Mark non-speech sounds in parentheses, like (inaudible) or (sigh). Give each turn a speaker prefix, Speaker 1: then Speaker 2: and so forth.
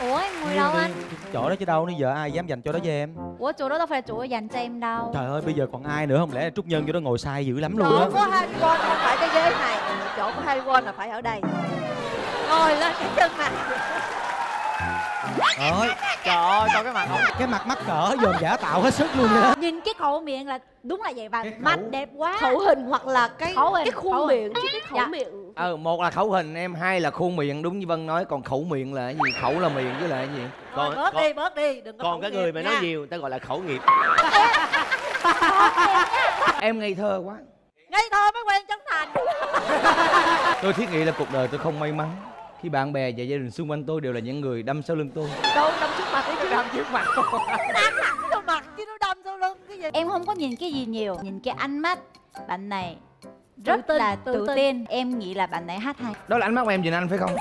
Speaker 1: ủa em ngồi đâu anh?
Speaker 2: chỗ đó chứ đâu bây giờ ai dám dành cho đó cho em?
Speaker 1: Ủa chỗ đó đâu phải là chỗ dành cho em đâu.
Speaker 2: Trời ơi bây giờ còn ai nữa không? Lẽ trúc nhân vô đó ngồi sai dữ lắm luôn
Speaker 3: chỗ
Speaker 2: á
Speaker 3: có Harry Potter không phải cái ghế này chỗ của Harry Potter là phải ở đây. Ngồi lên cái chân này.
Speaker 2: Ơi.
Speaker 4: Trời ơi coi cái mặt không?
Speaker 2: Cái mặt mắc cỡ dồn giả tạo hết sức luôn vậy đó.
Speaker 1: Nhìn cái khẩu miệng là đúng là vậy và
Speaker 2: Cái
Speaker 1: mặt
Speaker 2: khẩu-
Speaker 1: đẹp quá.
Speaker 3: Khẩu hình hoặc là cái
Speaker 1: Khẩu hình,
Speaker 3: cái khuôn
Speaker 1: khẩu hình.
Speaker 3: miệng chứ cái khẩu
Speaker 1: Dạ.
Speaker 3: miệng
Speaker 4: ừ một là khẩu hình em hai là khuôn miệng. Đúng như vân nói còn khẩu miệng là cái gì? Khẩu là miệng với là cái gì?
Speaker 5: Còn-
Speaker 3: bớt
Speaker 5: còn-
Speaker 3: đi bớt đi đừng có
Speaker 5: còn cái người mà nói
Speaker 3: nha.
Speaker 5: nhiều ta gọi là (laughs) khẩu nghiệp.
Speaker 4: Em ngây thơ quá.
Speaker 3: Ngây thơ mới quen chân thành. (laughs)
Speaker 4: Tôi thiết nghĩ là cuộc đời tôi không may mắn. Khi bạn bè và gia đình xung quanh tôi đều là những người đâm sau lưng tôi.
Speaker 3: Đâu đâm trước mặt đi chứ
Speaker 4: đâm trước mặt
Speaker 3: vô mặt chứ nó đâm sau lưng cái gì?
Speaker 1: Em không có nhìn cái gì nhiều nhìn cái ánh mắt bạn này rất
Speaker 3: tin,
Speaker 1: là
Speaker 3: tự
Speaker 1: tự
Speaker 3: tin.
Speaker 1: em nghĩ là bạn này hát hay.
Speaker 4: Đó là ánh mắt của em nhìn anh phải không